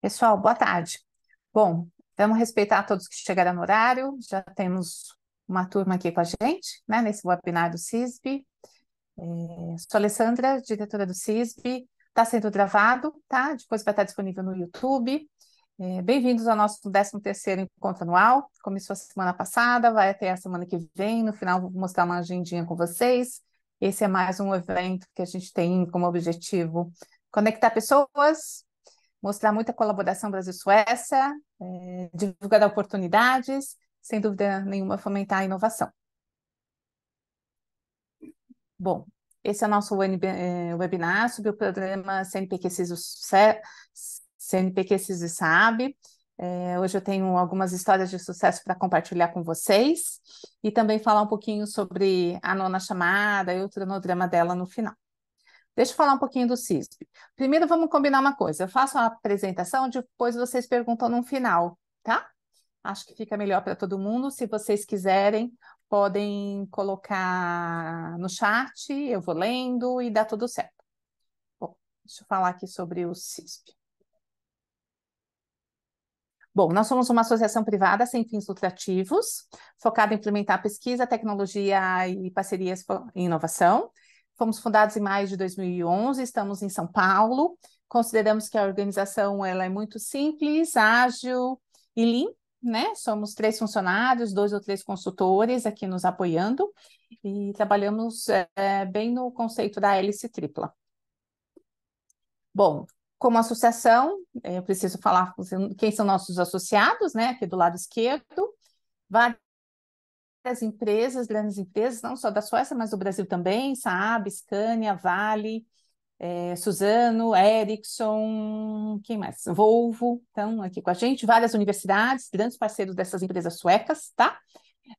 Pessoal, boa tarde. Bom, vamos respeitar todos que chegaram no horário. Já temos uma turma aqui com a gente, né, nesse webinar do CISB. É, sou Alessandra, diretora do CISB. Está sendo gravado, tá? Depois vai estar disponível no YouTube. É, Bem-vindos ao nosso 13º encontro anual. Começou a semana passada, vai até a semana que vem. No final vou mostrar uma agendinha com vocês. Esse é mais um evento que a gente tem como objetivo conectar pessoas, mostrar muita colaboração Brasil-Suécia, é, divulgar oportunidades, sem dúvida nenhuma fomentar a inovação. Bom, esse é o nosso é, webinar sobre o programa CNPq CISO, SAB. É, hoje eu tenho algumas histórias de sucesso para compartilhar com vocês e também falar um pouquinho sobre a nona chamada e o cronograma dela no final. Deixa eu falar um pouquinho do CISP. Primeiro, vamos combinar uma coisa. Eu faço a apresentação, depois vocês perguntam no final, tá? Acho que fica melhor para todo mundo. Se vocês quiserem, podem colocar no chat, eu vou lendo e dá tudo certo. Bom, deixa eu falar aqui sobre o CISP. Bom, nós somos uma associação privada sem fins lucrativos, focada em implementar pesquisa, tecnologia e parcerias em inovação. Fomos fundados em maio de 2011, estamos em São Paulo. Consideramos que a organização ela é muito simples, ágil e lean, né? Somos três funcionários, dois ou três consultores aqui nos apoiando e trabalhamos é, bem no conceito da hélice tripla. Bom, como associação, eu preciso falar quem são nossos associados, né? Aqui do lado esquerdo, várias várias empresas, grandes empresas, não só da Suécia, mas do Brasil também, Saab, Scania, Vale, é, Suzano, Ericsson, quem mais? Volvo, estão aqui com a gente, várias universidades, grandes parceiros dessas empresas suecas, tá?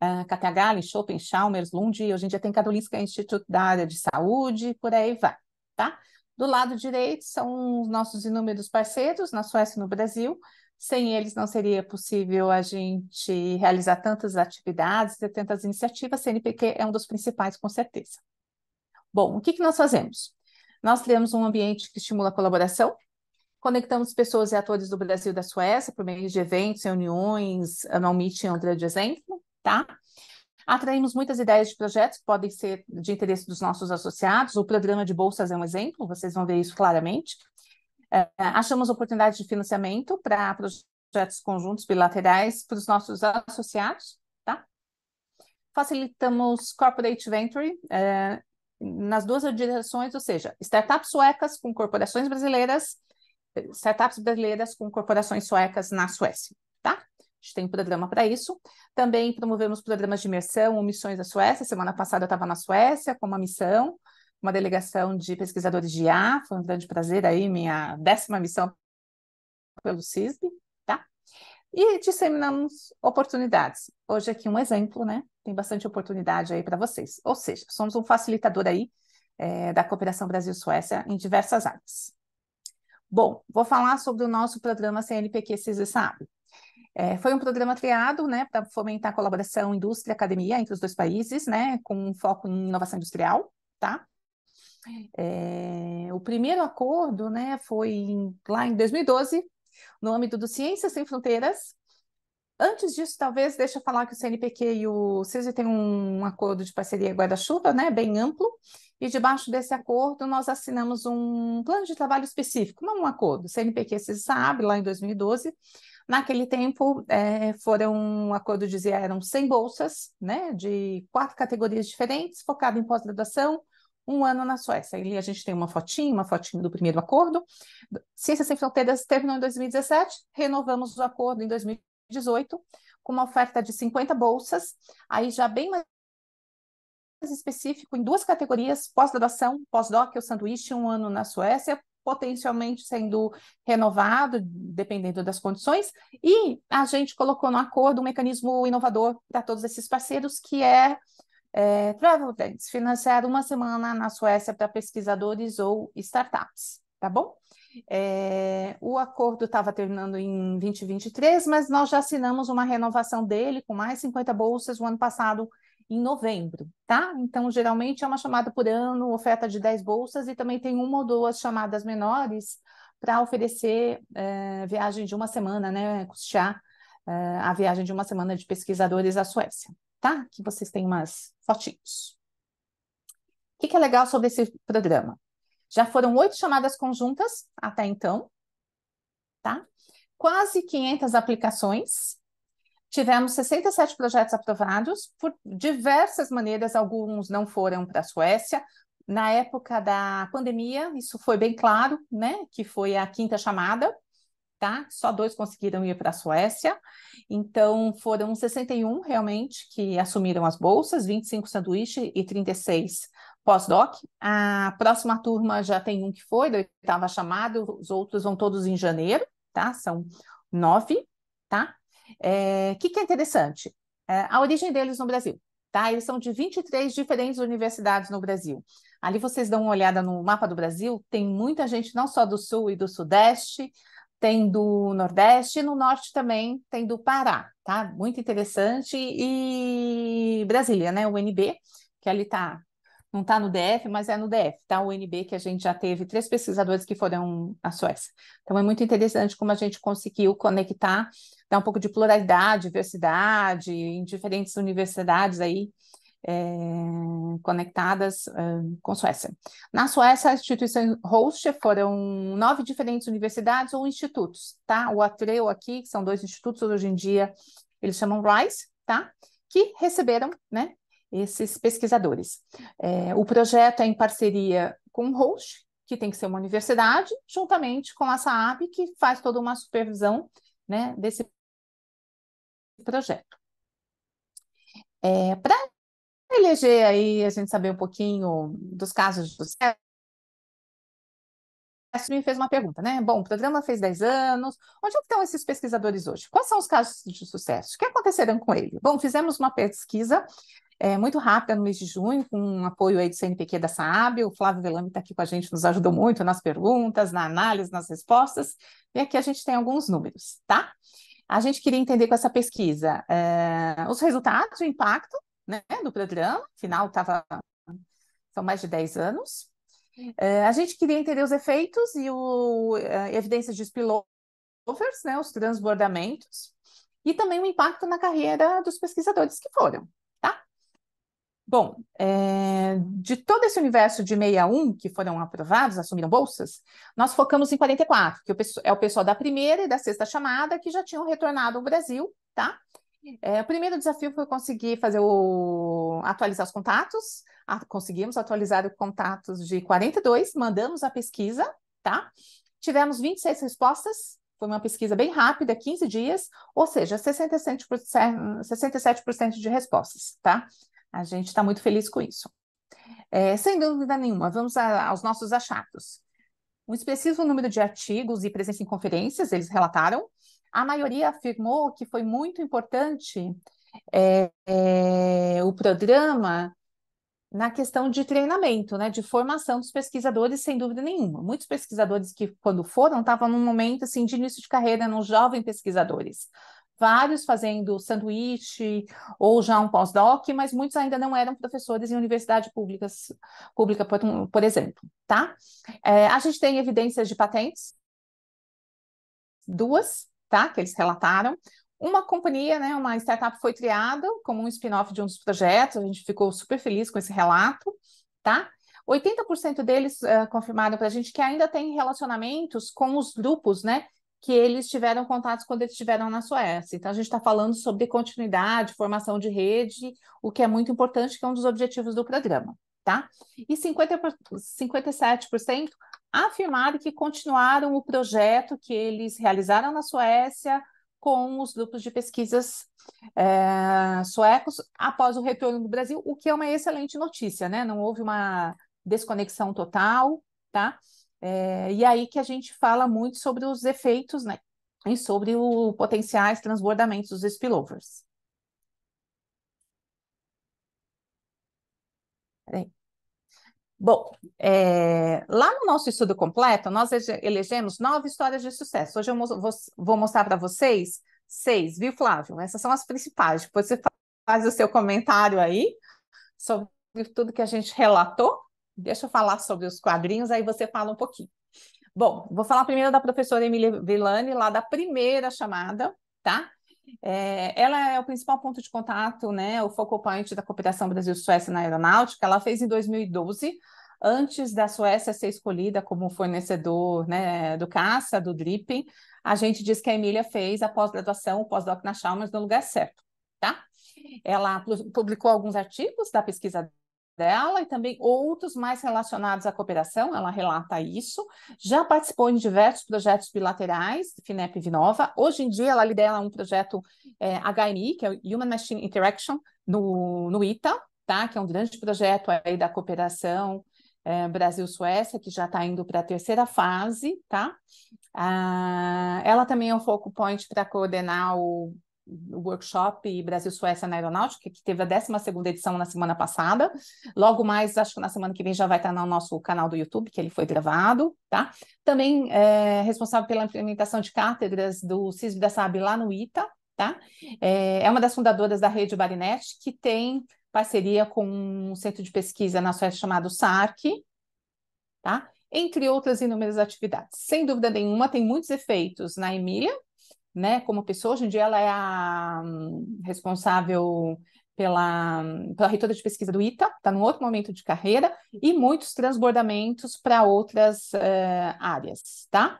Uh, KTH, Linköping, Chalmers, Lund, hoje em dia tem Karolinska Instituto da área de saúde, por aí vai, tá? Do lado direito são os nossos inúmeros parceiros na Suécia e no Brasil, sem eles não seria possível a gente realizar tantas atividades e tantas iniciativas. CNPq é um dos principais, com certeza. Bom, o que, que nós fazemos? Nós criamos um ambiente que estimula a colaboração, conectamos pessoas e atores do Brasil e da Suécia por meio de eventos, reuniões, anual é um grande exemplo, tá? Atraímos muitas ideias de projetos que podem ser de interesse dos nossos associados. O programa de bolsas é um exemplo, vocês vão ver isso claramente. É, achamos oportunidade de financiamento para projetos conjuntos bilaterais para os nossos associados, tá? Facilitamos corporate venture é, nas duas direções, ou seja, startups suecas com corporações brasileiras, startups brasileiras com corporações suecas na Suécia, tá? A gente tem um programa para isso. Também promovemos programas de imersão ou missões à Suécia. Semana passada eu estava na Suécia com uma missão uma delegação de pesquisadores de IA, foi um grande prazer aí, minha décima missão pelo CISB, tá? E disseminamos oportunidades. Hoje aqui um exemplo, né? Tem bastante oportunidade aí para vocês. Ou seja, somos um facilitador aí é, da cooperação Brasil-Suécia em diversas áreas. Bom, vou falar sobre o nosso programa CNPq CISB. É, foi um programa criado né, para fomentar a colaboração indústria-academia entre os dois países, né, com um foco em inovação industrial, tá? É, o primeiro acordo né, foi em, lá em 2012, no âmbito do Ciências Sem Fronteiras. Antes disso, talvez, deixa eu falar que o CNPq e o CISI têm um acordo de parceria guarda-chuva, né, bem amplo, e debaixo desse acordo nós assinamos um plano de trabalho específico, não um acordo. O CNPq, CISI sabe, lá em 2012, Naquele tempo, é, foram, um acordo dizia, eram 100 bolsas, né, de quatro categorias diferentes, focado em pós-graduação, um ano na Suécia. Ali a gente tem uma fotinha, uma fotinha do primeiro acordo. Ciências Sem Fronteiras terminou em 2017, renovamos o acordo em 2018, com uma oferta de 50 bolsas, aí já bem mais específico, em duas categorias, pós-graduação, pós-doc ou sanduíche, um ano na Suécia, potencialmente sendo renovado, dependendo das condições, e a gente colocou no acordo um mecanismo inovador para todos esses parceiros, que é é, financiar uma semana na Suécia para pesquisadores ou startups, tá bom? É, o acordo estava terminando em 2023, mas nós já assinamos uma renovação dele com mais 50 bolsas o ano passado, em novembro, tá? Então, geralmente é uma chamada por ano, oferta de 10 bolsas, e também tem uma ou duas chamadas menores para oferecer é, viagem de uma semana, né, custear é, a viagem de uma semana de pesquisadores à Suécia, tá? Que vocês têm umas fotinhos. O que, que é legal sobre esse programa? Já foram oito chamadas conjuntas até então, tá? Quase 500 aplicações, Tivemos 67 projetos aprovados por diversas maneiras, alguns não foram para a Suécia. Na época da pandemia, isso foi bem claro, né? Que foi a quinta chamada, tá? Só dois conseguiram ir para a Suécia. Então, foram 61 realmente que assumiram as bolsas, 25 sanduíche e 36 pós-doc. A próxima turma já tem um que foi, da oitava chamada, os outros vão todos em janeiro, tá? São nove, tá? O é, que, que é interessante? É, a origem deles no Brasil. Tá? Eles são de 23 diferentes universidades no Brasil. Ali vocês dão uma olhada no mapa do Brasil, tem muita gente não só do Sul e do Sudeste, tem do Nordeste e no Norte também tem do Pará, tá? Muito interessante. E Brasília, né? O UNB, que ali está não está no DF, mas é no DF, tá? O UNB, que a gente já teve três pesquisadores que foram à Suécia. Então, é muito interessante como a gente conseguiu conectar, dar um pouco de pluralidade, diversidade, em diferentes universidades aí, é, conectadas é, com Suécia. Na Suécia, a instituição host foram nove diferentes universidades ou institutos, tá? O Atreu aqui, que são dois institutos, hoje em dia eles chamam RISE, tá? Que receberam, né, esses pesquisadores. É, o projeto é em parceria com o host, que tem que ser uma universidade, juntamente com a SAAB, que faz toda uma supervisão né, desse projeto. É, Para eleger aí, a gente saber um pouquinho dos casos de sucesso, me fez uma pergunta, né? Bom, o programa fez 10 anos, onde estão esses pesquisadores hoje? Quais são os casos de sucesso? O que aconteceram com ele? Bom, fizemos uma pesquisa é, muito rápida no mês de junho, com um apoio aí do CNPq da SAAB, o Flávio Velame está aqui com a gente, nos ajudou muito nas perguntas, na análise, nas respostas, e aqui a gente tem alguns números, tá? A gente queria entender com essa pesquisa é, os resultados, o impacto né, do programa, afinal estava são mais de 10 anos. É, a gente queria entender os efeitos e o, é, evidências de spillovers, né, os transbordamentos, e também o impacto na carreira dos pesquisadores que foram. Bom, é, de todo esse universo de 61 que foram aprovados, assumiram bolsas, nós focamos em 44, que é o pessoal da primeira e da sexta chamada que já tinham retornado ao Brasil, tá? É, o primeiro desafio foi conseguir fazer o atualizar os contatos. Ah, conseguimos atualizar os contatos de 42, mandamos a pesquisa, tá? Tivemos 26 respostas, foi uma pesquisa bem rápida, 15 dias, ou seja, 67%, 67 de respostas, tá? A gente está muito feliz com isso. É, sem dúvida nenhuma, vamos a, aos nossos achados. Um expressivo número de artigos e presença em conferências, eles relataram. A maioria afirmou que foi muito importante é, é, o programa na questão de treinamento, né, de formação dos pesquisadores, sem dúvida nenhuma. Muitos pesquisadores que, quando foram, estavam num momento assim, de início de carreira, nos jovens pesquisadores vários fazendo sanduíche ou já um pós-doc, mas muitos ainda não eram professores em universidade públicas, pública, por, por exemplo, tá? É, a gente tem evidências de patentes, duas, tá? Que eles relataram. Uma companhia, né, uma startup foi criada como um spin-off de um dos projetos, a gente ficou super feliz com esse relato, tá? 80% deles uh, confirmaram para a gente que ainda tem relacionamentos com os grupos, né, que eles tiveram contatos quando eles estiveram na Suécia. Então, a gente está falando sobre continuidade, formação de rede, o que é muito importante, que é um dos objetivos do programa, tá? E 50, 57% afirmaram que continuaram o projeto que eles realizaram na Suécia com os grupos de pesquisas é, suecos após o retorno do Brasil, o que é uma excelente notícia, né? Não houve uma desconexão total, tá? É, e aí que a gente fala muito sobre os efeitos, né? E sobre os potenciais transbordamentos dos spillovers. Bom, é, lá no nosso estudo completo, nós elegemos nove histórias de sucesso. Hoje eu vou mostrar para vocês seis, viu, Flávio? Essas são as principais. Depois você faz o seu comentário aí sobre tudo que a gente relatou Deixa eu falar sobre os quadrinhos, aí você fala um pouquinho. Bom, vou falar primeiro da professora Emília Villani, lá da primeira chamada, tá? É, ela é o principal ponto de contato, né, o focal point da cooperação Brasil-Suécia na aeronáutica. Ela fez em 2012, antes da Suécia ser escolhida como fornecedor né, do caça, do dripping. A gente diz que a Emília fez a pós-graduação, o pós-doc na Chalmers no lugar certo, tá? Ela publicou alguns artigos da pesquisa dela e também outros mais relacionados à cooperação, ela relata isso. Já participou em diversos projetos bilaterais, FINEP e Vinova. Hoje em dia, ela lidera um projeto é, HMI, que é o Human Machine Interaction, no, no ITA, tá? que é um grande projeto aí da cooperação é, Brasil-Suécia, que já está indo para a terceira fase. Tá? Ah, ela também é um foco point para coordenar o o workshop Brasil-Suécia na Aeronáutica, que teve a 12 edição na semana passada. Logo mais, acho que na semana que vem já vai estar no nosso canal do YouTube, que ele foi gravado, tá? Também é responsável pela implementação de cátedras do CISB da SAB lá no ITA, tá? É, é uma das fundadoras da rede Barinet, que tem parceria com um centro de pesquisa na Suécia chamado SARC, tá? Entre outras inúmeras atividades. Sem dúvida nenhuma, tem muitos efeitos na Emília, né, como pessoa. Hoje em dia ela é a um, responsável pela, pela reitora de pesquisa do ITA, está num outro momento de carreira, e muitos transbordamentos para outras uh, áreas, tá?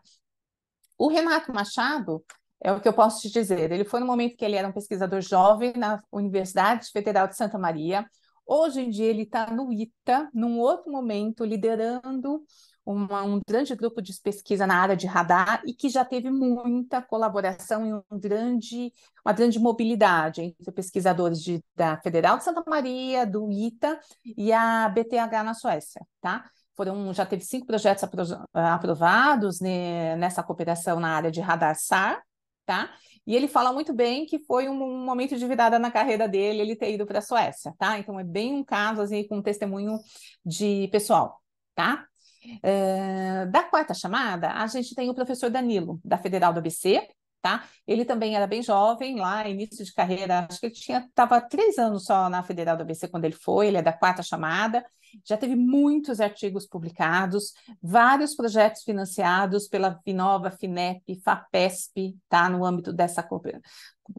O Renato Machado, é o que eu posso te dizer, ele foi no momento que ele era um pesquisador jovem na Universidade Federal de Santa Maria, hoje em dia ele está no ITA, num outro momento, liderando uma, um grande grupo de pesquisa na área de radar e que já teve muita colaboração e um grande, uma grande mobilidade entre pesquisadores de, da Federal de Santa Maria, do ITA e a BTH na Suécia, tá? Foram, já teve cinco projetos apro aprovados né, nessa cooperação na área de radar SAR, tá? E ele fala muito bem que foi um, um momento de virada na carreira dele, ele ter ido para a Suécia, tá? Então é bem um caso assim com testemunho de pessoal, tá? É, da quarta chamada, a gente tem o professor Danilo, da Federal do ABC, tá? Ele também era bem jovem, lá, início de carreira, acho que ele tinha, estava três anos só na Federal do ABC quando ele foi, ele é da quarta chamada, já teve muitos artigos publicados, vários projetos financiados pela Vinova, Finep, FAPESP, tá? No âmbito dessa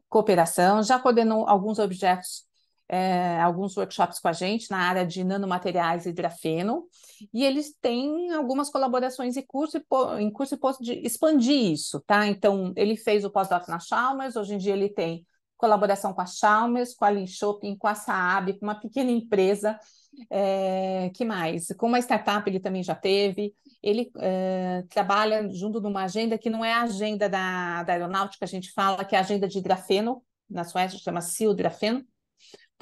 cooperação, já coordenou alguns objetos é, alguns workshops com a gente na área de nanomateriais e grafeno, e eles têm algumas colaborações em curso, em curso e de expandir isso, tá? Então, ele fez o pós-doc na Chalmers, hoje em dia ele tem colaboração com a Chalmers, com a Lean Shopping, com a Saab, com uma pequena empresa, é, que mais? Com uma startup ele também já teve, ele é, trabalha junto numa agenda que não é a agenda da, da aeronáutica, a gente fala que é a agenda de grafeno, na Suécia chama CIO grafeno,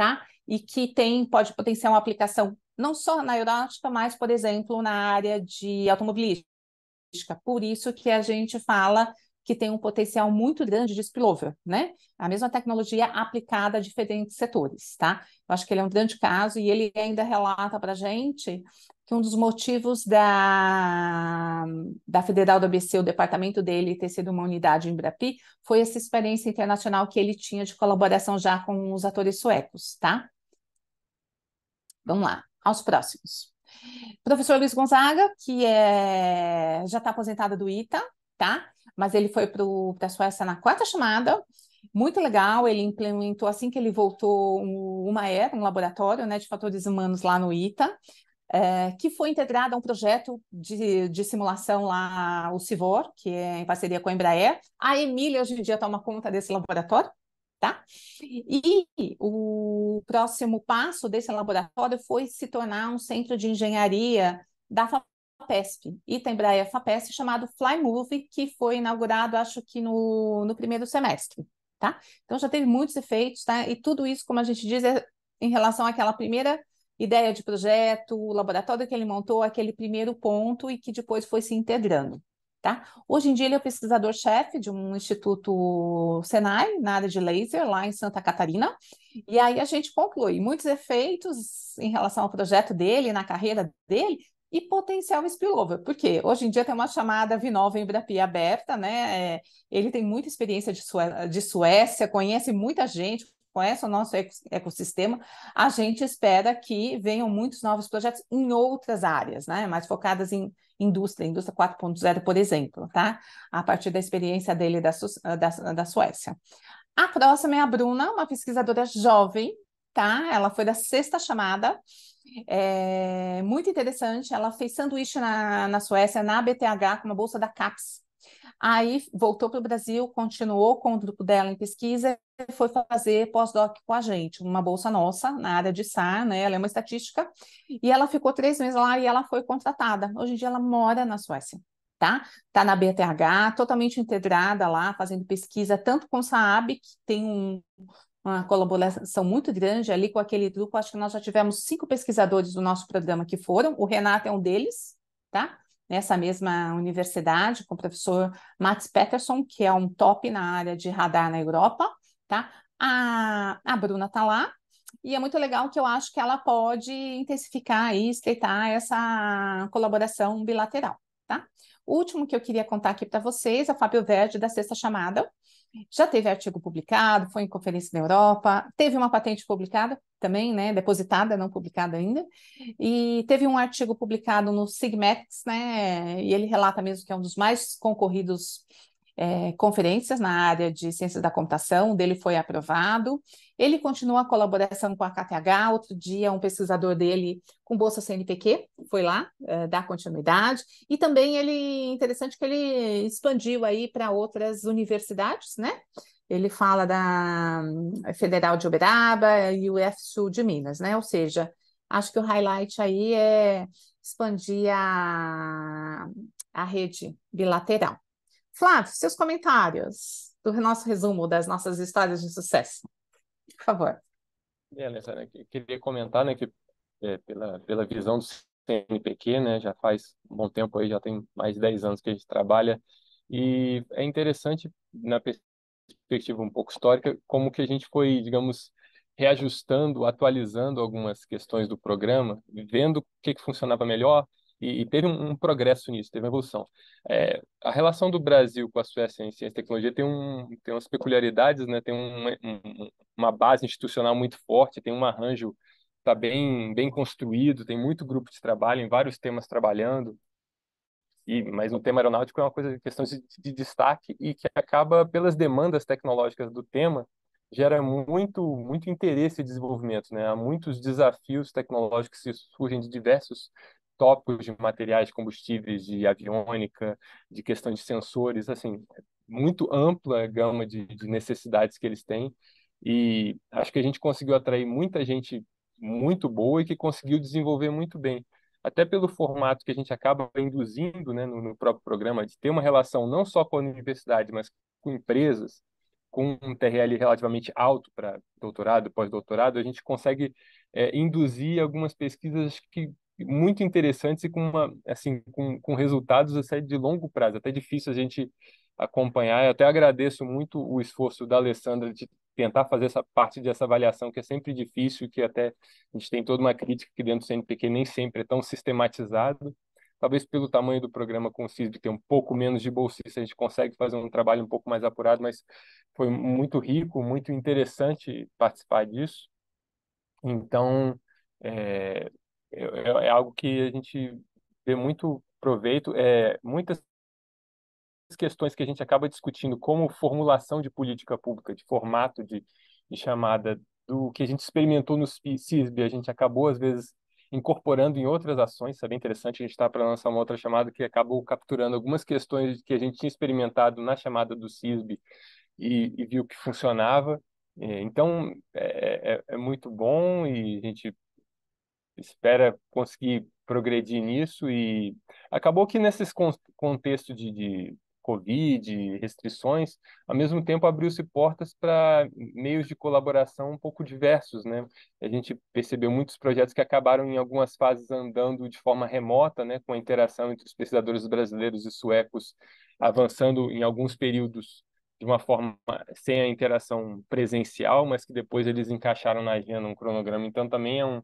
tá? E que tem, pode potenciar uma aplicação não só na aeronáutica, mas, por exemplo, na área de automobilística. Por isso que a gente fala que tem um potencial muito grande de spillover, né? A mesma tecnologia aplicada a diferentes setores, tá? Eu acho que ele é um grande caso e ele ainda relata para a gente que um dos motivos da, da Federal do ABC, o departamento dele, ter sido uma unidade em Brapi, foi essa experiência internacional que ele tinha de colaboração já com os atores suecos, tá? Vamos lá, aos próximos. Professor Luiz Gonzaga, que é, já está aposentado do ITA, tá? Mas ele foi para a Suécia na quarta chamada, muito legal, ele implementou assim que ele voltou uma era, um laboratório né, de fatores humanos lá no ITA, é, que foi integrado a um projeto de, de simulação lá, o CIVOR, que é em parceria com a Embraer. A Emília hoje em dia toma conta desse laboratório, tá? E o próximo passo desse laboratório foi se tornar um centro de engenharia da FAPESP, Ita FAPESP, chamado FlyMove, que foi inaugurado, acho que no, no primeiro semestre, tá? Então já teve muitos efeitos, tá? E tudo isso, como a gente diz, é em relação àquela primeira ideia de projeto, o laboratório que ele montou, aquele primeiro ponto e que depois foi se integrando. Tá? Hoje em dia ele é pesquisador-chefe de um instituto Senai, na área de laser, lá em Santa Catarina, e aí a gente conclui muitos efeitos em relação ao projeto dele, na carreira dele, e potencial spillover, porque hoje em dia tem uma chamada Vinova Embrapi aberta, né? É, ele tem muita experiência de, Sué de Suécia, conhece muita gente, conhece o nosso ecossistema, a gente espera que venham muitos novos projetos em outras áreas, né? Mais focadas em indústria, indústria 4.0, por exemplo, tá? A partir da experiência dele da, da, da Suécia. A próxima é a Bruna, uma pesquisadora jovem, tá? Ela foi da sexta chamada. É, muito interessante, ela fez sanduíche na, na Suécia, na BTH, com uma bolsa da CAPES, Aí voltou para o Brasil, continuou com o grupo dela em pesquisa foi fazer pós-doc com a gente, uma bolsa nossa na área de SAR, né? Ela é uma estatística, e ela ficou três meses lá e ela foi contratada. Hoje em dia ela mora na Suécia. Tá? tá na BTH, totalmente integrada lá, fazendo pesquisa tanto com o Saab, que tem um, uma colaboração muito grande ali com aquele grupo. Acho que nós já tivemos cinco pesquisadores do nosso programa que foram, o Renato é um deles, tá? nessa mesma universidade, com o professor Mats Peterson, que é um top na área de radar na Europa, tá? A, a Bruna está lá, e é muito legal que eu acho que ela pode intensificar e estreitar essa colaboração bilateral, tá? O último que eu queria contar aqui para vocês é o Fábio Verde, da Sexta Chamada, já teve artigo publicado, foi em conferência na Europa, teve uma patente publicada também, né, depositada, não publicada ainda, e teve um artigo publicado no Sigmetics, né, e ele relata mesmo que é um dos mais concorridos é, conferências na área de ciências da computação, dele foi aprovado. Ele continua a colaboração com a KTH. Outro dia, um pesquisador dele com bolsa CNPq foi lá é, dar continuidade. E também ele interessante que ele expandiu aí para outras universidades, né? Ele fala da Federal de Uberaba e o Sul de Minas, né? Ou seja, acho que o highlight aí é expandir a, a rede bilateral. Flávio, seus comentários do nosso resumo das nossas histórias de sucesso. Por favor. É, Alessandra, queria comentar né, que é, pela, pela visão do CNPq, né, já faz um bom tempo aí, já tem mais de 10 anos que a gente trabalha, e é interessante, na perspectiva um pouco histórica, como que a gente foi, digamos, reajustando, atualizando algumas questões do programa, vendo o que, que funcionava melhor, e, e teve um, um, progresso nisso, teve uma evolução. É, a relação do Brasil com a Suécia em ciência e tecnologia tem, um, tem umas peculiaridades, né? tem uma, um, uma base institucional muito forte, tem um arranjo está bem, bem construído, tem muito grupo de trabalho em vários temas trabalhando, e, mas no tema aeronáutico é uma coisa, questão de, de destaque e que acaba, pelas demandas tecnológicas do tema, gera muito, muito interesse e desenvolvimento. Né? Há muitos desafios tecnológicos que surgem de diversos tópicos de materiais combustíveis, de aviônica, de questão de sensores, assim, muito ampla gama de, de necessidades que eles têm. E acho que a gente conseguiu atrair muita gente muito boa e que conseguiu desenvolver muito bem. Até pelo formato que a gente acaba induzindo né, no, no próprio programa, de ter uma relação não só com a universidade, mas com empresas, com um TRL relativamente alto para doutorado, pós-doutorado, a gente consegue é, induzir algumas pesquisas que muito interessantes e com uma assim com, com resultados até de longo prazo. Até difícil a gente acompanhar. Eu até agradeço muito o esforço da Alessandra de tentar fazer essa parte dessa avaliação que é sempre difícil que até a gente tem toda uma crítica que dentro do CNPq nem sempre é tão sistematizado. Talvez pelo tamanho do programa com o CISB ter um pouco menos de bolsista a gente consegue fazer um trabalho um pouco mais apurado mas foi muito rico muito interessante participar disso. Então é, é, é, algo que a gente vê muito proveito. É, muitas questões que a gente acaba discutindo como formulação de política pública, de formato de, de chamada, do que a gente experimentou no CISB, a gente acabou, às vezes, incorporando em outras ações. Isso é bem interessante. A gente está para lançar uma outra chamada que acabou capturando algumas questões que a gente tinha experimentado na chamada do CISB e, e viu que funcionava. É, então, é, é, é, muito bom e a gente espera conseguir progredir nisso e acabou que nesses contexto de, de Covid, restrições, ao mesmo tempo abriu-se portas para meios de colaboração um pouco diversos, né? A gente percebeu muitos projetos que acabaram em algumas fases andando de forma remota, né, com a interação entre os pesquisadores brasileiros e suecos avançando em alguns períodos de uma forma sem a interação presencial, mas que depois eles encaixaram na agenda um cronograma. Então também é um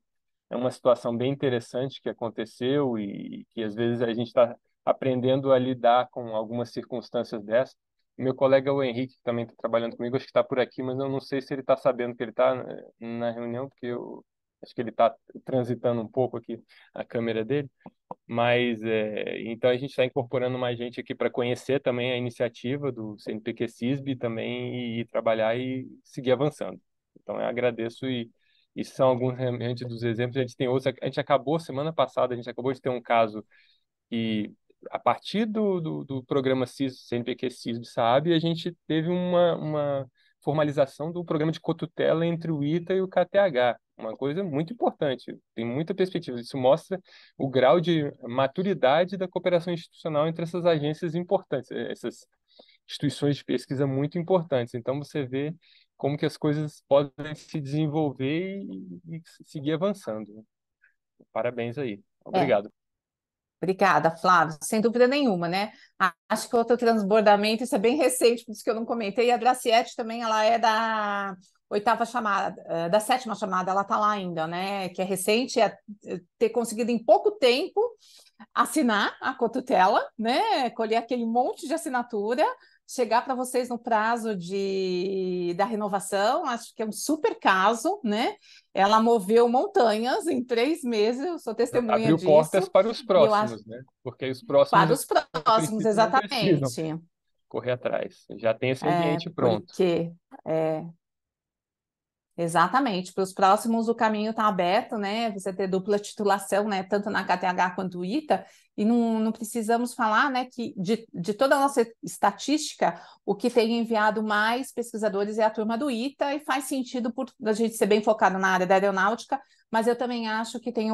é uma situação bem interessante que aconteceu e que às vezes a gente está aprendendo a lidar com algumas circunstâncias dessas. meu colega o Henrique, que também está trabalhando comigo, acho que está por aqui, mas eu não sei se ele está sabendo que ele está eh, na reunião, porque eu acho que ele está transitando um pouco aqui a câmera dele. Mas é, então a gente está incorporando mais gente aqui para conhecer também a iniciativa do CNPq CISB também e, e, trabalhar e seguir avançando. Então eu agradeço e, e são alguns realmente dos exemplos. A gente tem outros. A gente acabou semana passada, a gente acabou de ter um caso que a partir do, do, do programa CIS, CNPq CISB SAB, a gente teve uma, uma formalização do programa de cotutela entre o ITA e o KTH. Uma coisa muito importante, tem muita perspectiva. Isso mostra o grau de maturidade da cooperação institucional entre essas agências importantes, essas instituições de pesquisa muito importantes. Então, você vê como que as coisas podem se desenvolver e, e seguir avançando. Parabéns aí. É. Obrigado. É. Obrigada, Flávio. Sem dúvida nenhuma, né? Acho que outro transbordamento, isso é bem recente, por isso que eu não comentei. A Graciete também, ela é da oitava chamada, eh, da sétima chamada, ela está lá ainda, né? Que é recente, é ter conseguido em pouco tempo assinar a cotutela, né? Colher aquele monte de assinatura, chegar para vocês no prazo de, da renovação, acho que é um super caso, né? Ela moveu montanhas em três meses, eu sou testemunha Abriu disso. Abriu portas para os próximos, acho... né? Porque os próximos... Para os próximos, exatamente. Correr atrás, já tem esse ambiente é, pronto. Porque, é, Exatamente, para os próximos o caminho está aberto, né? Você ter dupla titulação, né? Tanto na KTH quanto ITA, e não, não precisamos falar, né? Que de, de toda a nossa estatística, o que tem enviado mais pesquisadores é a turma do ITA, e faz sentido por a gente ser bem focado na área da aeronáutica, mas eu também acho que tem,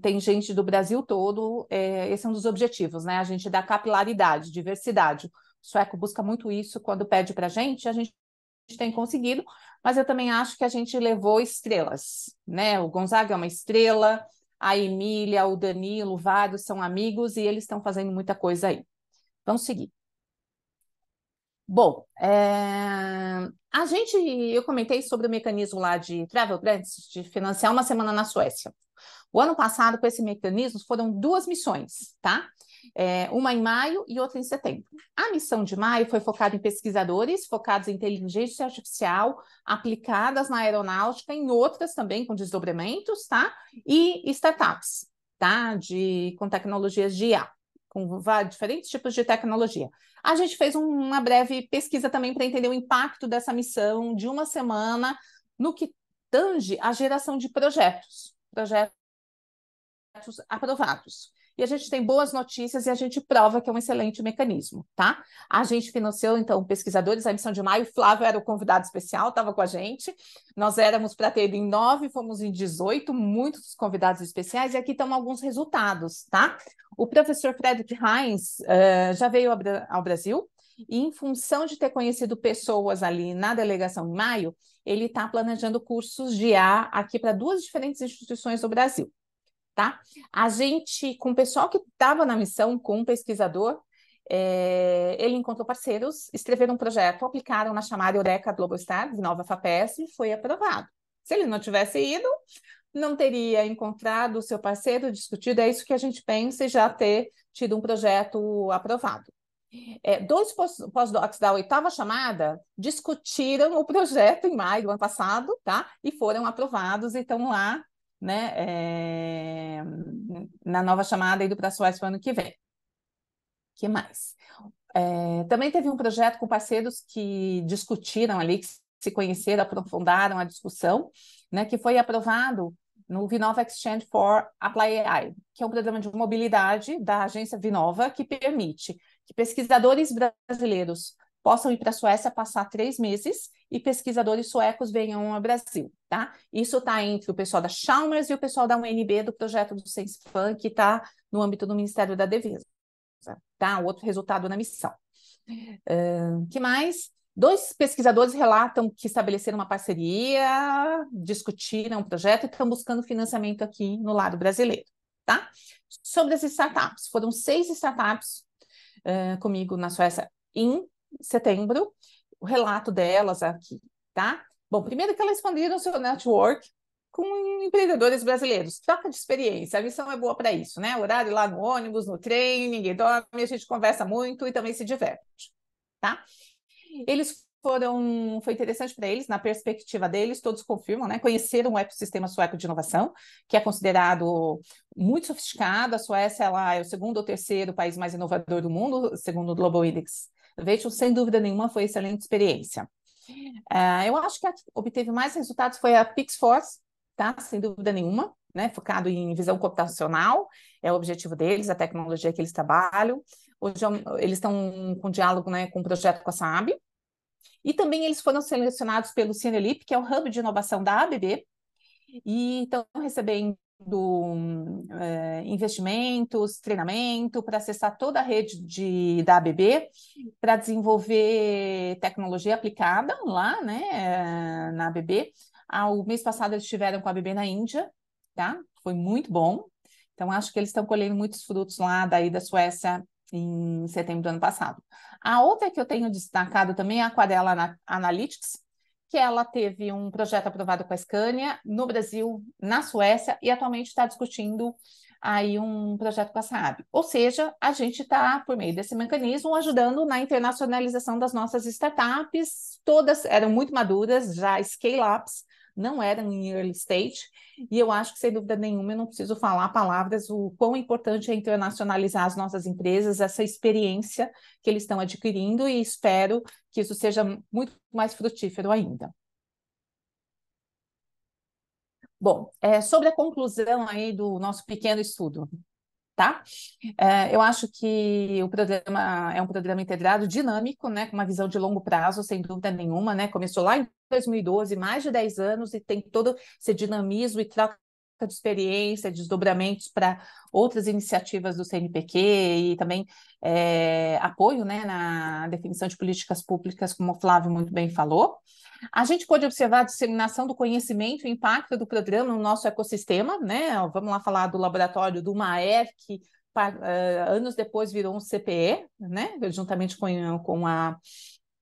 tem gente do Brasil todo, é, esse é um dos objetivos, né? A gente dá capilaridade, diversidade. O sueco busca muito isso quando pede para a gente, a gente tem conseguido, mas eu também acho que a gente levou estrelas, né? O Gonzaga é uma estrela, a Emília, o Danilo, vários são amigos e eles estão fazendo muita coisa aí. Vamos seguir. Bom, é... a gente, eu comentei sobre o mecanismo lá de Travel Grants, de financiar uma semana na Suécia. O ano passado, com esse mecanismo, foram duas missões, tá? É, uma em maio e outra em setembro. A missão de maio foi focada em pesquisadores focados em inteligência artificial aplicadas na aeronáutica, em outras também com desdobramentos, tá? E startups, tá? De, com tecnologias de IA, com diferentes tipos de tecnologia. A gente fez uma breve pesquisa também para entender o impacto dessa missão de uma semana no que tange a geração de projetos, projetos aprovados e a gente tem boas notícias e a gente prova que é um excelente mecanismo, tá? A gente financiou, então, pesquisadores, a missão de maio, Flávio era o convidado especial, estava com a gente, nós éramos para ter em nove, fomos em 18, muitos convidados especiais, e aqui estão alguns resultados, tá? O professor Frederick Heinz uh, já veio ao Brasil, e em função de ter conhecido pessoas ali na delegação em maio, ele está planejando cursos de A aqui para duas diferentes instituições do Brasil tá? A gente, com o pessoal que estava na missão, com um pesquisador, é, ele encontrou parceiros, escreveram um projeto, aplicaram na chamada Eureka Global Star, de Nova FAPES, e foi aprovado. Se ele não tivesse ido, não teria encontrado o seu parceiro, discutido, é isso que a gente pensa e já ter tido um projeto aprovado. É, dois pós-docs da oitava chamada discutiram o projeto em maio do ano passado, tá? E foram aprovados e estão lá né, é, na nova chamada indo para a Suécia para o ano que vem. que mais? É, também teve um projeto com parceiros que discutiram ali, que se conheceram, aprofundaram a discussão, né, que foi aprovado no Vinova Exchange for Apply AI, que é um programa de mobilidade da agência Vinova que permite que pesquisadores brasileiros possam ir para a Suécia passar três meses e pesquisadores suecos venham ao Brasil, tá? Isso está entre o pessoal da Chalmers e o pessoal da UNB do projeto do SenseFan, que está no âmbito do Ministério da Defesa, tá? Outro resultado na missão. Uh, que mais? Dois pesquisadores relatam que estabeleceram uma parceria, discutiram o projeto e estão buscando financiamento aqui no lado brasileiro, tá? Sobre as startups, foram seis startups uh, comigo na Suécia em setembro, o relato delas aqui, tá? Bom, primeiro que elas expandiram seu network com empreendedores brasileiros, troca de experiência, a missão é boa para isso, né? Horário lá no ônibus, no trem, ninguém dorme, a gente conversa muito e também se diverte, tá? Eles foram, foi interessante para eles, na perspectiva deles, todos confirmam, né? Conheceram o ecossistema sueco de inovação, que é considerado muito sofisticado. A Suécia ela é o segundo ou terceiro país mais inovador do mundo, segundo o Global Index Innovation. Sem dúvida nenhuma, foi excelente experiência. Uh, eu acho que a que obteve mais resultados foi a PixForce, tá? Sem dúvida nenhuma, né? Focado em visão computacional, é o objetivo deles, a tecnologia que eles trabalham. Hoje é eles estão com diálogo né, com o projeto com a SAB, e também eles foram selecionados pelo Cinelip, que é o hub de inovação da ABB, e estão recebendo é, investimentos, treinamento para acessar toda a rede de, da ABB para desenvolver tecnologia aplicada lá, né, é, na ABB. Ah, o mês passado eles estiveram com a ABB na Índia, tá? Foi muito bom. Então acho que eles estão colhendo muitos frutos lá daí da Suécia em setembro do ano passado. A outra que eu tenho destacado também é a Aquarela Analytics, que ela teve um projeto aprovado com a Scania no Brasil, na Suécia, e atualmente está discutindo aí um projeto com a Saab. Ou seja, a gente está, por meio desse mecanismo, ajudando na internacionalização das nossas startups, todas eram muito maduras, já scale-ups, não eram em early stage, e eu acho que, sem dúvida nenhuma, eu não preciso falar palavras o quão importante é internacionalizar as nossas empresas, essa experiência que eles estão adquirindo, e espero que isso seja muito mais frutífero ainda. Bom, é, sobre a conclusão aí do nosso pequeno estudo, tá? É, eu acho que o programa é um programa integrado, dinâmico, né, com uma visão de longo prazo, sem dúvida nenhuma, né? Começou lá em 2012, mais de 10 anos, e tem todo esse dinamismo e troca de experiência, desdobramentos para outras iniciativas do CNPq e também é, apoio né, na definição de políticas públicas, como o Flávio muito bem falou. A gente pode observar a disseminação do conhecimento e o impacto do programa no nosso ecossistema, né? Vamos lá falar do laboratório do Maer, que uh, anos depois virou um CPE, né? Juntamente com, com a,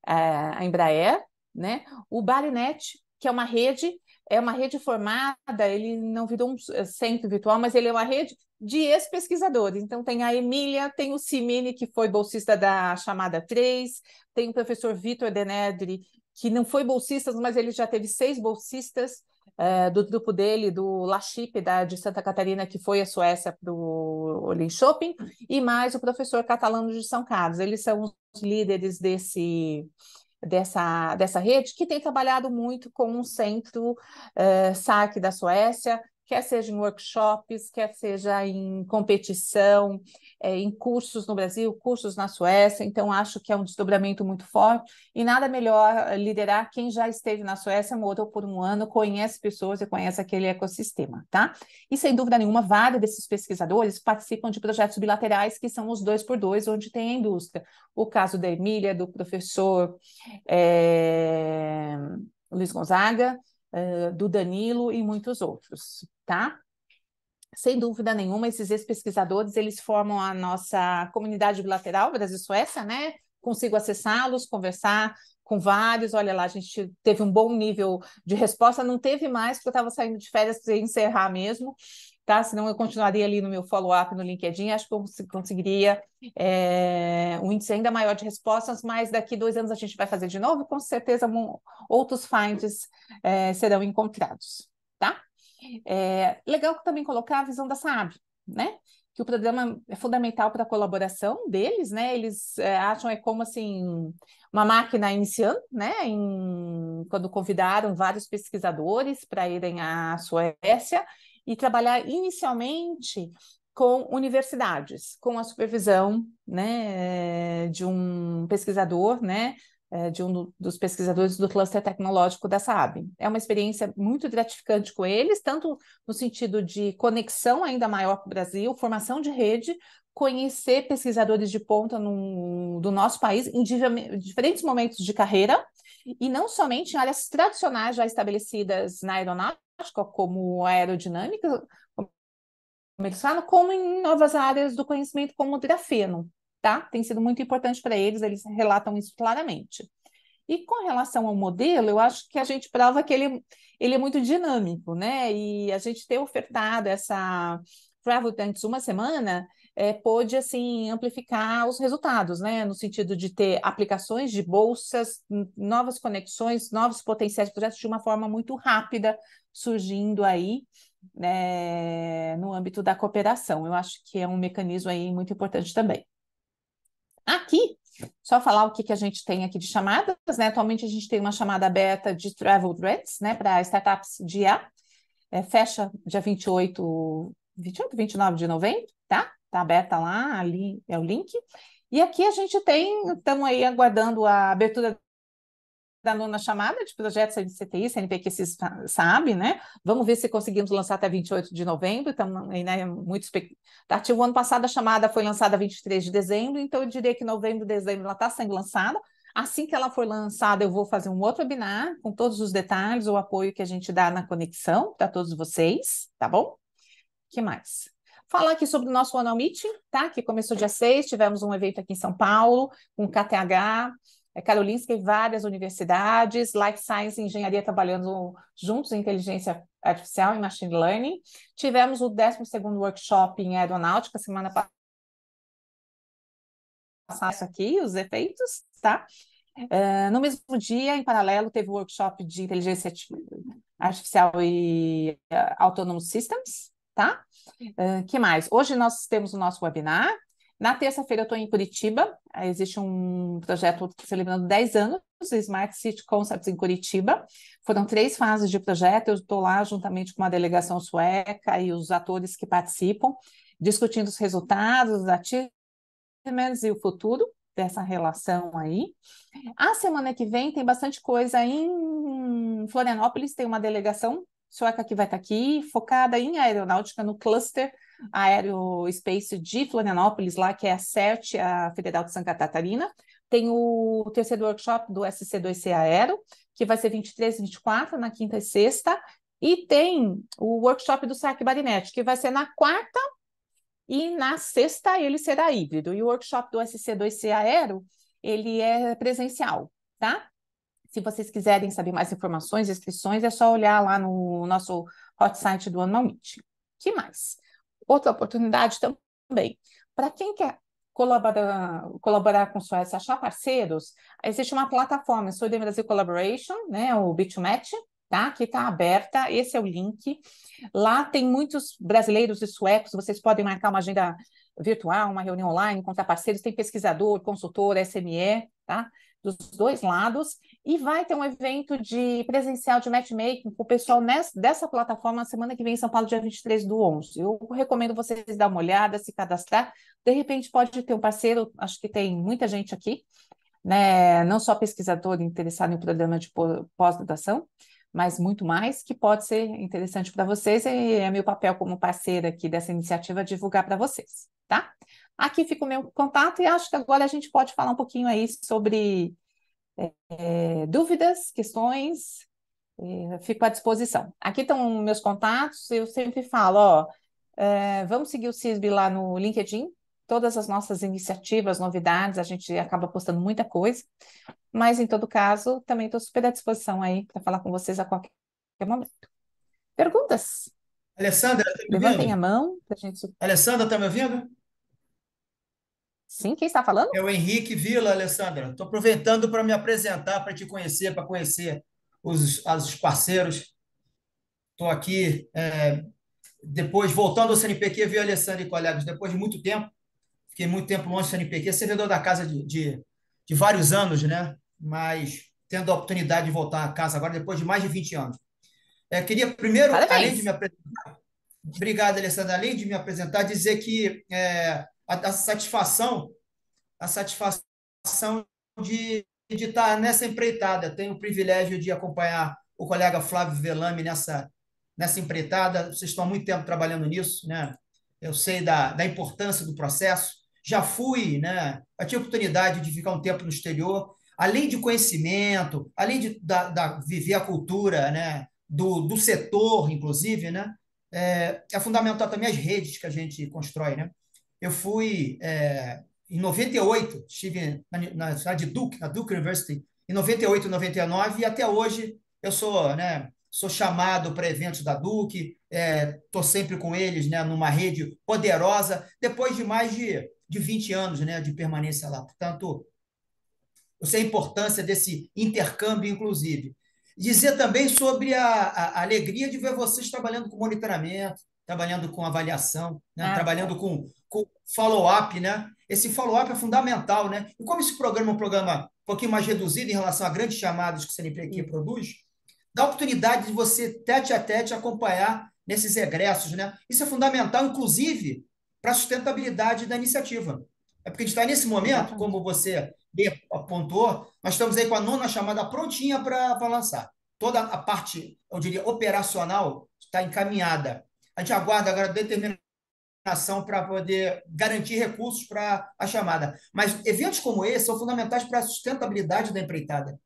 a Embraer, né? O Barinet, que é uma rede, é uma rede formada, ele não virou um eh, centro virtual, mas ele é uma rede de ex-pesquisadores. Então, tem a Emília, tem o Simine, que foi bolsista da chamada 3, tem o professor Vitor Denedri, que não foi bolsista, mas ele já teve seis bolsistas é, do grupo dele, do Lachip, da, de Santa Catarina, que foi a Suécia para o Olin Shopping, e mais o professor catalano de São Carlos. Eles são os líderes desse, dessa, dessa rede, que tem trabalhado muito com um centro uh, SAC da Suécia, quer seja em workshops, quer seja em competição, é, em cursos no Brasil, cursos na Suécia. Então, acho que é um desdobramento muito forte. E nada melhor liderar quem já esteve na Suécia, morou por um ano, conhece pessoas e conhece aquele ecossistema, tá? E, sem dúvida nenhuma, vários desses pesquisadores participam de projetos bilaterais, que são os dois por dois, onde tem a indústria. O caso da Emília, do professor é, Luiz Gonzaga, uh, do Danilo e muitos outros, tá? Sem dúvida nenhuma, esses ex-pesquisadores, eles formam a nossa comunidade bilateral Brasil-Suécia, né? Consigo acessá-los, conversar com vários, olha lá, a gente teve um bom nível de resposta, não teve mais, porque eu estava saindo de férias para encerrar mesmo, tá? Senão eu continuaria ali no meu follow-up no LinkedIn, acho que eu conseguiria é, um índice ainda maior de respostas, mas daqui dois anos a gente vai fazer de novo, com certeza um, outros finds é, serão encontrados? É, legal também colocar a visão da SAB, né? que o programa é fundamental para a colaboração deles, né? Eles é, acham é como assim uma máquina iniciando, né? Em, quando convidaram vários pesquisadores para irem à Suécia e trabalhar inicialmente com universidades, com a supervisão né, de um pesquisador, né, é, de um dos pesquisadores do cluster tecnológico da SAB. É uma experiência muito gratificante com eles, tanto no sentido de conexão ainda maior para o Brasil, formação de rede, conhecer pesquisadores de ponta no, do nosso país em diferentes momentos de carreira, e não somente em áreas tradicionais já estabelecidas na aeronáutica, como aerodinâmica, como eles falam, como em novas áreas do conhecimento, como o grafeno, tá? Tem sido muito importante para eles, eles relatam isso claramente. E com relação ao modelo, eu acho que a gente prova que ele, ele é muito dinâmico, né? E a gente ter ofertado essa Travel antes uma semana é, pôde assim amplificar os resultados, né? No sentido de ter aplicações de bolsas, novas conexões, novos potenciais de projetos de uma forma muito rápida surgindo aí né, no âmbito da cooperação. Eu acho que é um mecanismo aí muito importante também. Aqui, só falar o que, que a gente tem aqui de chamadas, né? Atualmente a gente tem uma chamada aberta de Travel Threads, né, para startups de A. É, fecha dia 28, 28, 29 de novembro, tá? Está aberta lá, ali é o link. E aqui a gente tem, estamos aí aguardando a abertura da nona chamada de projetos CTI, CNPq vocês sabem, né? Vamos ver se conseguimos lançar até 28 de novembro, estamos aí, né, muito expectativa. O ano passado a chamada foi lançada 23 de dezembro, então eu diria que novembro, dezembro ela está sendo lançada. Assim que ela for lançada, eu vou fazer um outro webinar com todos os detalhes, o apoio que a gente dá na conexão para todos vocês, tá bom? que mais? Falar aqui sobre o nosso Annual Meeting, tá? Que começou dia 6, tivemos um evento aqui em São Paulo, com KTH, é, Karolinska e várias universidades, Life Science e Engenharia trabalhando juntos em inteligência artificial e machine learning. Tivemos o 12º workshop em aeronáutica semana passada, isso aqui, os efeitos, tá? Uh, no mesmo dia, em paralelo, teve o workshop de inteligência artificial e uh, Autonomous Systems, tá? Uh, que mais? Hoje nós temos o nosso webinar. Na terça-feira eu estou em Curitiba. Existe um projeto celebrando 10 anos, Smart City Concepts em Curitiba. Foram três fases de projeto. Eu estou lá juntamente com uma delegação sueca e os atores que participam, discutindo os resultados, os achievements e o futuro dessa relação aí. A semana que vem tem bastante coisa em Florianópolis, tem uma delegação sueca que vai estar aqui, focada em aeronáutica no cluster aerospace de Florianópolis, lá que é a CERT, a Federal de Santa Catarina. Tem o terceiro workshop do SC2C Aero, que vai ser 23 e 24, na quinta e sexta. E tem o workshop do SAC Barinete, que vai ser na quarta e na sexta ele será híbrido. E o workshop do SC2C Aero, ele é presencial, tá? Se vocês quiserem saber mais informações, inscrições, é só olhar lá no nosso hot site do Anual Meet. que mais? Outra oportunidade também. Para quem quer colaborar, colaborar com o Suécia, achar parceiros, existe uma plataforma, Sweden Brasil Collaboration, né, o Bit2Match, tá? Que está aberta, esse é o link. Lá tem muitos brasileiros e suecos, vocês podem marcar uma agenda virtual, uma reunião online, encontrar parceiros, tem pesquisador, consultor, SME, tá? dos dois lados, e vai ter um evento de presencial de matchmaking com o pessoal nessa, dessa plataforma na semana que vem em São Paulo, dia 23 do 11. Eu recomendo vocês dar uma olhada, se cadastrar. De repente pode ter um parceiro, acho que tem muita gente aqui, né? não só pesquisador interessado em programa de pós-graduação, mas muito mais, que pode ser interessante para vocês, e é meu papel como parceira aqui dessa iniciativa divulgar para vocês, tá? Aqui fica o meu contato e acho que agora a gente pode falar um pouquinho aí sobre é, dúvidas, questões, é, fico à disposição. Aqui estão meus contatos, eu sempre falo, ó, é, vamos seguir o CISB lá no LinkedIn, todas as nossas iniciativas, novidades, a gente acaba postando muita coisa, mas em todo caso, também estou super à disposição aí para falar com vocês a qualquer momento. Perguntas? Alessandra, tá me Levantem a mão gente. Alessandra, está me ouvindo? Sim, quem está falando? É o Henrique Vila, Alessandra. Estou aproveitando para me apresentar, para te conhecer, para conhecer os, os parceiros. Estou aqui, é, depois, voltando ao CNPq, vi a Alessandra e colegas, depois de muito tempo, fiquei muito tempo longe do CNPq, servidor da casa de, de, de vários anos, né? Mas tendo a oportunidade de voltar à casa agora, depois de mais de 20 anos. É, queria primeiro, Parabéns. além de me apresentar, obrigado, Alessandra, além de me apresentar, dizer que é, a, a satisfação, a satisfação de, estar nessa empreitada. Tenho o privilégio de acompanhar o colega Flávio Velame nessa, nessa empreitada. Vocês estão há muito tempo trabalhando nisso, né? Eu sei da, da importância do processo. Já fui, né? Tive oportunidade de ficar um tempo no exterior. Além de conhecimento, além de da, da viver a cultura, né? Do, do setor, inclusive, né? É, é fundamental também as redes que a gente constrói, né? Eu fui é, em 98, estive na, cidade de Duke, na Duke University, em 98, 99, e até hoje eu sou né, sou chamado para eventos da Duque, estou é, sempre com eles né, numa rede poderosa, depois de mais de, de 20 anos né, de permanência lá. Portanto, eu sei a importância desse intercâmbio, inclusive. Dizer também sobre a, a, a alegria de ver vocês trabalhando com monitoramento, trabalhando com avaliação, né? ah, trabalhando com, com follow-up, né? Esse follow-up é fundamental, né? E como esse programa é um programa um pouquinho mais reduzido em relação a grandes chamadas que o CNPq produz, dá oportunidade de você, tete a tete, acompanhar nesses egressos, né? Isso é fundamental, inclusive, para a sustentabilidade da iniciativa. É porque a gente está nesse momento, como você apontou, nós estamos aí com a nona chamada prontinha para lançar. Toda a parte, eu diria, operacional está encaminhada. A gente aguarda agora a determinação para poder garantir recursos para a chamada. Mas eventos como esse são fundamentais para a sustentabilidade da empreitada.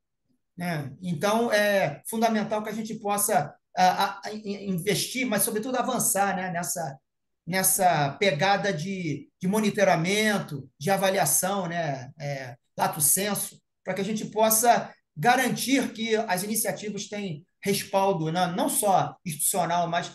Né? Então, é fundamental que a gente possa a, a, investir, mas, sobretudo, avançar né? nessa, nessa pegada de, de monitoramento, de avaliação, né? É, lato senso, para que a gente possa garantir que as iniciativas têm respaldo, né? não só institucional, mas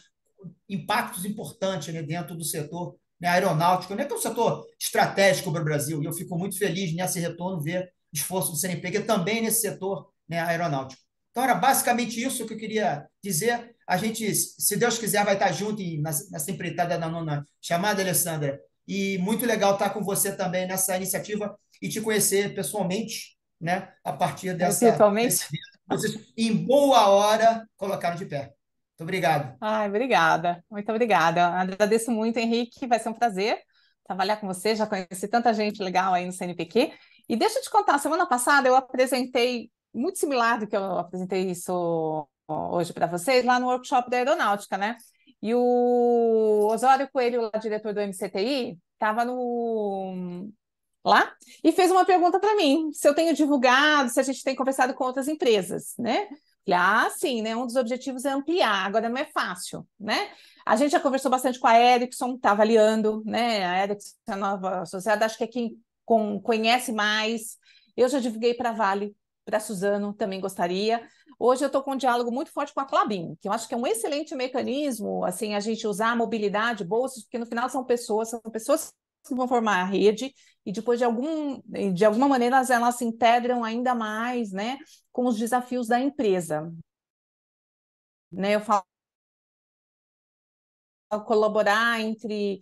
impactos importantes né? dentro do setor né? aeronáutico, né? que é um setor estratégico para o Brasil, e eu fico muito feliz nesse retorno ver esforço do CNPq também nesse setor né, aeronáutico. Então, era basicamente isso que eu queria dizer. A gente, se Deus quiser, vai estar junto nessa empreitada da nona chamada, Alessandra. E muito legal estar com você também nessa iniciativa e te conhecer pessoalmente, né? A partir dessa. Pessoalmente? Vocês, em boa hora, colocaram de pé. Muito obrigado. Ai, obrigada. Muito obrigada. Agradeço muito, Henrique. Vai ser um prazer trabalhar com você. Já conheci tanta gente legal aí no CNPq. E deixa eu te contar, semana passada eu apresentei muito similar do que eu apresentei isso hoje para vocês, lá no workshop da aeronáutica, né? E o Osório Coelho, lá, diretor do MCTI, estava no lá e fez uma pergunta para mim, se eu tenho divulgado, se a gente tem conversado com outras empresas, né? Ah, sim, né? Um dos objetivos é ampliar, agora não é fácil, né? A gente já conversou bastante com a Ericsson, está avaliando, né? A Ericsson, a nova sociedade, acho que é quem conhece mais. Eu já divulguei para a Vale, para Suzano também gostaria. Hoje eu estou com um diálogo muito forte com a Clabin, que eu acho que é um excelente mecanismo, assim, a gente usar a mobilidade, bolsas, porque no final são pessoas, são pessoas que vão formar a rede e depois de algum de alguma maneira elas, elas se integram ainda mais, né, com os desafios da empresa. Né, eu falo colaborar entre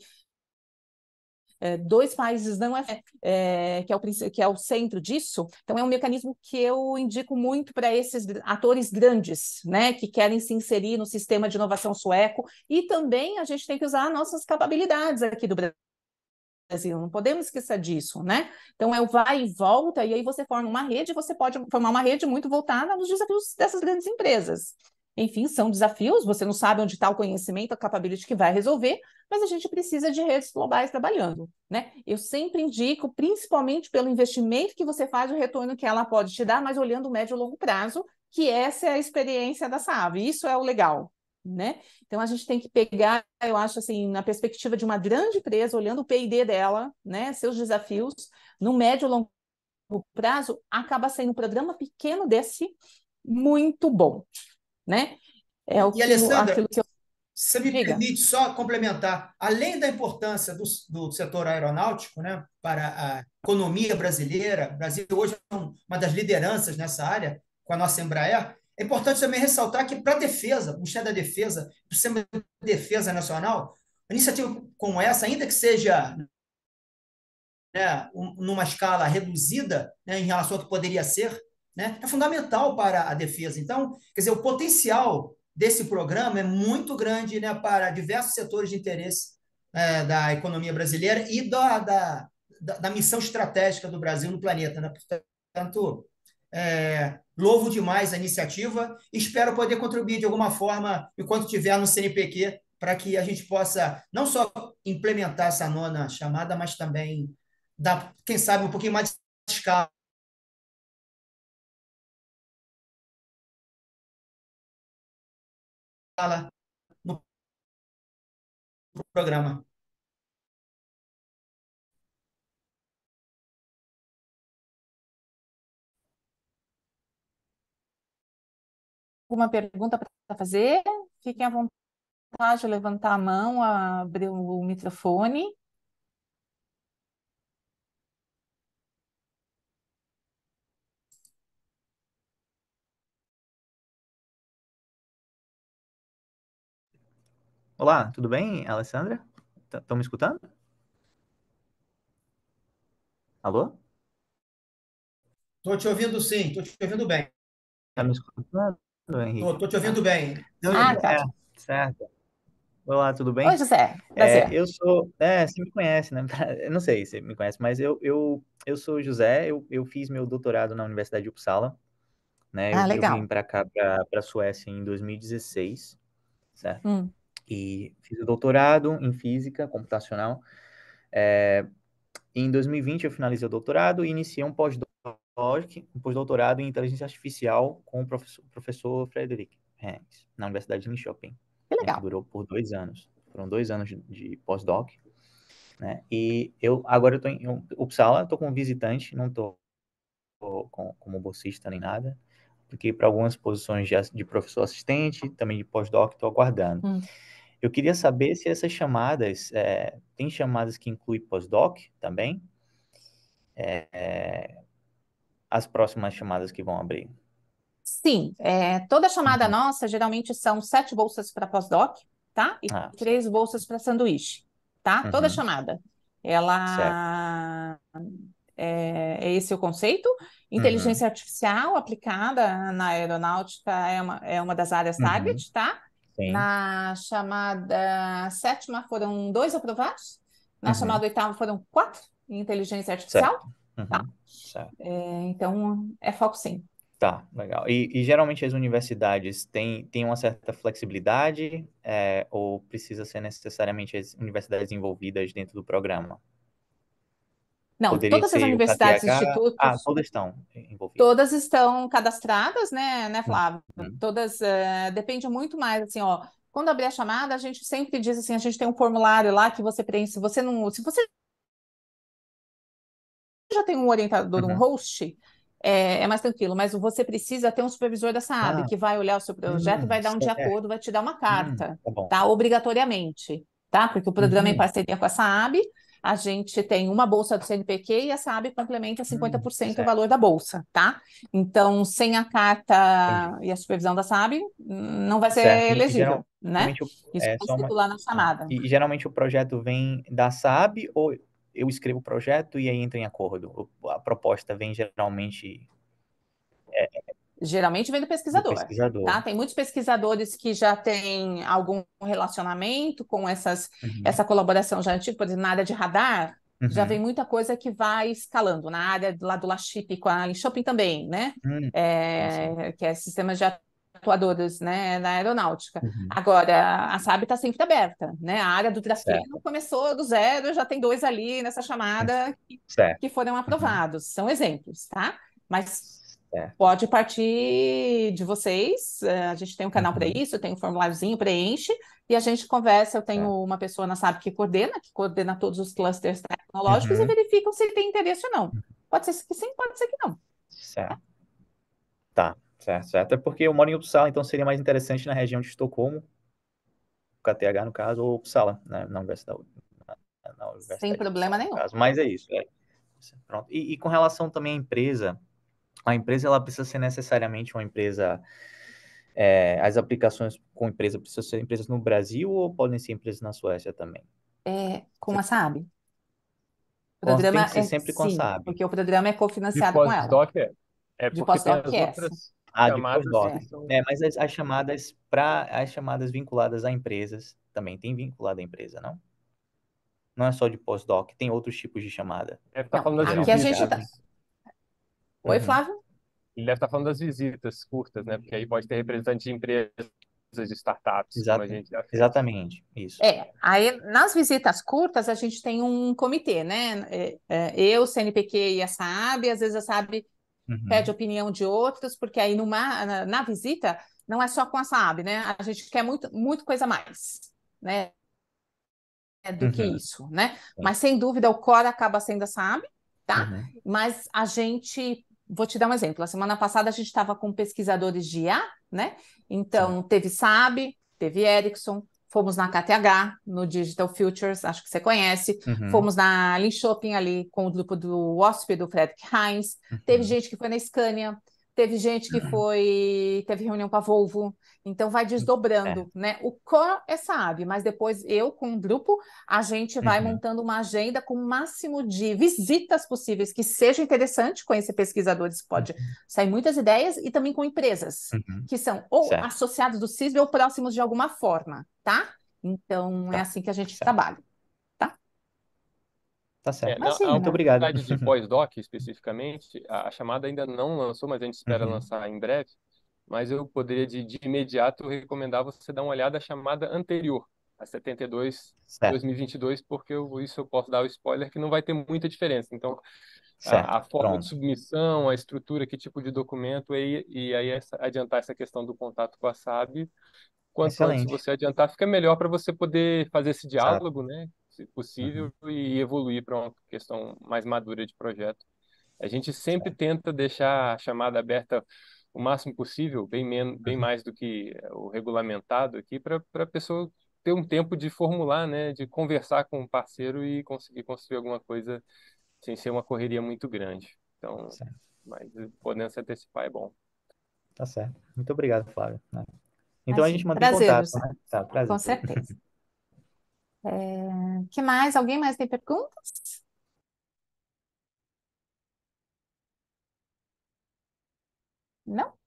é, dois países não é, é, que, é o, que é o centro disso, então é um mecanismo que eu indico muito para esses atores grandes, né, que querem se inserir no sistema de inovação sueco, e também a gente tem que usar nossas capacidades aqui do Brasil, não podemos esquecer disso, né? Então é o vai e volta, e aí você forma uma rede, você pode formar uma rede muito voltada nos desafios dessas grandes empresas. Enfim, são desafios, você não sabe onde está o conhecimento, a capability que vai resolver, mas a gente precisa de redes globais trabalhando, né? Eu sempre indico, principalmente pelo investimento que você faz, o retorno que ela pode te dar, mas olhando o médio e longo prazo, que essa é a experiência da SAV, isso é o legal, né? Então a gente tem que pegar, eu acho assim, na perspectiva de uma grande empresa, olhando o P&D dela, né, seus desafios, no médio e longo prazo, acaba sendo um programa pequeno desse muito bom né? É o e, que, Alessandra, aquilo que eu... você me Diga. permite só complementar, além da importância do, do setor aeronáutico né, para a economia brasileira, o Brasil hoje é uma das lideranças nessa área, com a nossa Embraer, é importante também ressaltar que para a defesa, o Ministério da Defesa, o Sistema de Defesa Nacional, uma iniciativa como essa, ainda que seja né, numa escala reduzida né, em relação ao que poderia ser, né, é fundamental para a defesa. Então, quer dizer, o potencial desse programa é muito grande né, para diversos setores de interesse é, da economia brasileira e da, da, da, missão estratégica do Brasil no planeta. Né? Portanto, é, louvo demais a iniciativa espero poder contribuir de alguma forma, enquanto estiver no CNPq, para que a gente possa não só implementar essa nona chamada, mas também dar, quem sabe, um pouquinho mais de escala no programa. Alguma pergunta para fazer? Fiquem à vontade de levantar a mão, abrir o microfone. Olá, tudo bem, Alessandra? Estão me escutando? Alô? Estou te ouvindo sim, estou te ouvindo bem. Está me escutando? Estou te ouvindo bem. Ah, tá. É, certo. Olá, tudo bem? Oi, José. É, eu sou. É, você me conhece, né? Eu não sei se você me conhece, mas eu, eu, eu sou José, eu, eu fiz meu doutorado na Universidade de Uppsala, né? Ah, Eu, eu legal. vim para cá, para a Suécia, em 2016, certo? Hum. E fiz o doutorado em física computacional. É, em 2020 eu finalizei o doutorado e iniciei um pós-doc, um pós-doutorado em inteligência artificial com o professor, professor Frederick Hans, na Universidade de Linköping. Que né, legal. que durou por dois anos. Foram dois anos de, de pós-doc. Né? E eu agora eu tô em Uppsala, estou como visitante, não estou com, como bolsista nem nada, porque para algumas posições de, de, professor assistente, também de pós-doc, estou aguardando. Hum. Eu queria saber se essas chamadas, é, tem chamadas que incluem pós-doc também? É, as próximas chamadas que vão abrir. Sim, é, toda chamada Uhum. nossa geralmente são sete bolsas para pós-doc, tá? E Ah, três bolsas para sanduíche, tá? Toda Uhum. chamada. Ela é, é esse o conceito. Inteligência artificial aplicada na aeronáutica é uma, é uma das áreas Uhum. target, tá? sim. Na chamada sétima foram dois aprovados. Na Uhum. chamada oitava foram quatro em inteligência artificial. Uhum. Tá. Certo. É, então, é foco sim. Tá, legal. E, e geralmente as universidades têm, têm uma certa flexibilidade é, ou precisa ser necessariamente as universidades envolvidas dentro do programa? Não, todas as universidades e institutos, Ah, todas estão envolvidas. todas estão cadastradas, né, né, Flávio? Uhum. Todas, eh, depende muito mais, assim, ó, quando abrir a chamada, a gente sempre diz assim, a gente tem um formulário lá que você preenche, se você não, se você já tem um orientador, um Uhum. host, é, é mais tranquilo, mas você precisa ter um supervisor da SAAB, Ah. que vai olhar o seu projeto Hum, vai dar um de certo. acordo, vai te dar uma carta. Hum, tá tá? Obrigatoriamente, tá? Porque o programa é em Uhum. parceria com a SAAB, a gente tem uma bolsa do CNPq e a SAAB complementa 50% o certo. valor da bolsa, tá? Então, sem a carta e a supervisão da SAAB, não vai ser Certo. Elegível, né? O- Isso é só uma- lá na chamada. E geralmente o projeto vem da SAB ou eu escrevo o projeto e aí entra em acordo? A proposta vem geralmente Geralmente vem do do pesquisador. pesquisador. Tá? Tem muitos pesquisadores que já têm algum relacionamento com essas, Uhum. essa colaboração já antiga, por exemplo, na área de radar, já Uhum. vem muita coisa que vai escalando, na área lá do LaChip com a Shopping também, né? Hum, É, que é sistemas de atuadores, né, na aeronáutica. uhum. Agora, a SAB está sempre aberta, né? A área do grafeno começou do zero, já tem dois ali nessa chamada que, Certo. que foram aprovados. São exemplos, tá? Mas Certo. Pode partir de vocês. eh, A gente tem um canal para Uhum. isso, tem um formuláriozinho, preenche, e a gente conversa. Eu tenho Certo. uma pessoa na SAB que coordena, que coordena todos os clusters tecnológicos Uhum. e verificam se tem interesse ou não. Pode ser que sim, pode ser que não. Certo. Tá, certo, certo. É porque eu moro em Uppsala, então seria mais interessante na região de Estocolmo, KTH no caso, ou Uppsala, né, na universidade, na, na universidade Sem problema Uppsala, nenhum. caso. Mas é isso, é. Pronto. E, e com relação também à empresa, a empresa ela precisa ser necessariamente uma empresa, é, as aplicações com empresa precisam ser empresas no Brasil ou podem ser empresas na Suécia também? É, com a SAB. O programa que ser é sempre com a SAB. porque o programa é cofinanciado com ela. é, é De porque tem as é outras Ah, de chamadas que são... É, mas as, as chamadas para as chamadas vinculadas a empresas também tem vinculado à empresa, não? Não é só de pós-doc, tem outros tipos de chamada. Deve estar Não, falando das aqui a gente visitas. tá- Oi, Uhum. Flávio? Ele deve estar falando das visitas curtas, né? Porque aí pode ter representante de empresas, de startups, como Exato. a gente já fez. Exatamente, isso. É, aí nas visitas curtas a gente tem um comitê, né? É, é, eu, CNPq e a SAAB, às vezes a SAAB Uhum. pede opinião de outros, porque aí numa, na, na visita não é só com a SAAB, né? A gente quer muito, muito coisa mais, né? É do que Uhum. isso, né? Sim. Mas sem dúvida o core acaba sendo a SAAB, tá? Uhum. Mas a gente vou te dar um exemplo. A semana passada a gente estava com pesquisadores de IA, né? Então, Sim. teve SAB, teve Ericsson, fomos na KTH, no Digital Futures, acho que você conhece, uhum. fomos na Lean Shopping ali com o grupo do WASP, do Frederick Heinz, uhum. teve gente que foi na Scania, teve gente que uhum. foi, teve reunião com a Volvo, então vai desdobrando, é. né? O core é sabe, mas depois eu com um grupo, a gente vai uhum. montando uma agenda com o máximo de visitas possíveis que seja interessante conhecer pesquisadores, pode uhum. sair muitas ideias e também com empresas uhum. que são ou certo. associados do CISB ou próximos de alguma forma, tá? Então é tá. é assim que a gente certo. trabalha. Tá, tá certo. É, Imagina, muito obrigado. de pós-doc, especificamente, a, a chamada ainda não lançou, mas a gente espera uhum. lançar em breve mas eu poderia de, de imediato recomendar você dar uma olhada à chamada anterior, a 72 certo. 2022, porque eu, isso eu posso dar o spoiler que não vai ter muita diferença. Então, a, a, forma Pronto. de submissão, a estrutura, que tipo de documento, e, e aí essa, adiantar essa questão do contato com a SAB, quanto Excelente. antes você adiantar, fica melhor para você poder fazer esse diálogo, certo. né, possível, uhum. e evoluir para uma questão mais madura de projeto. A gente sempre tenta deixar a chamada aberta o máximo possível, bem, menos, bem uhum. mais do que o regulamentado aqui, para a pessoa ter um tempo de formular, né, de conversar com o um parceiro e conseguir construir alguma coisa sem ser uma correria muito grande. Então, certo. mas podendo se antecipar é bom. Tá certo. Muito obrigado, Flávio. Né. Então a gente mantém prazer, contato, né? Tá, prazer. Com certeza. É, que mais? Alguém mais tem perguntas? Não?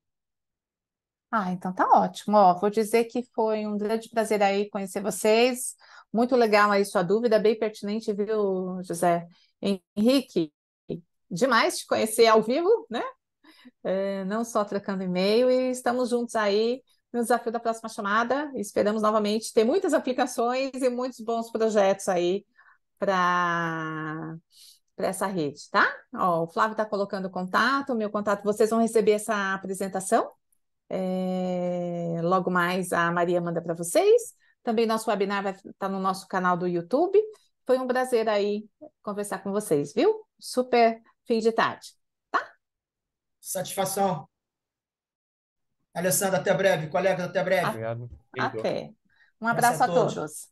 Ah, então tá ótimo. Ó, vou dizer que foi um grande prazer aí conhecer vocês. Muito legal aí sua dúvida, bem pertinente, viu, José? Henrique, demais te conhecer ao vivo, né? É, não só trocando e-mail, e estamos juntos aí no desafio da próxima chamada. Esperamos novamente ter muitas aplicações e muitos bons projetos aí para essa rede, tá? Ó, o Flávio está colocando o contato, o meu contato, vocês vão receber essa apresentação. É, logo mais a Maria manda para vocês. Também nosso webinar vai estar tá no nosso canal do YouTube. Foi um prazer aí conversar com vocês, viu? Super fim de tarde, tá? Satisfação. Alessandra, até breve. Colegas, até breve. Obrigado. Até. Um abraço a todos.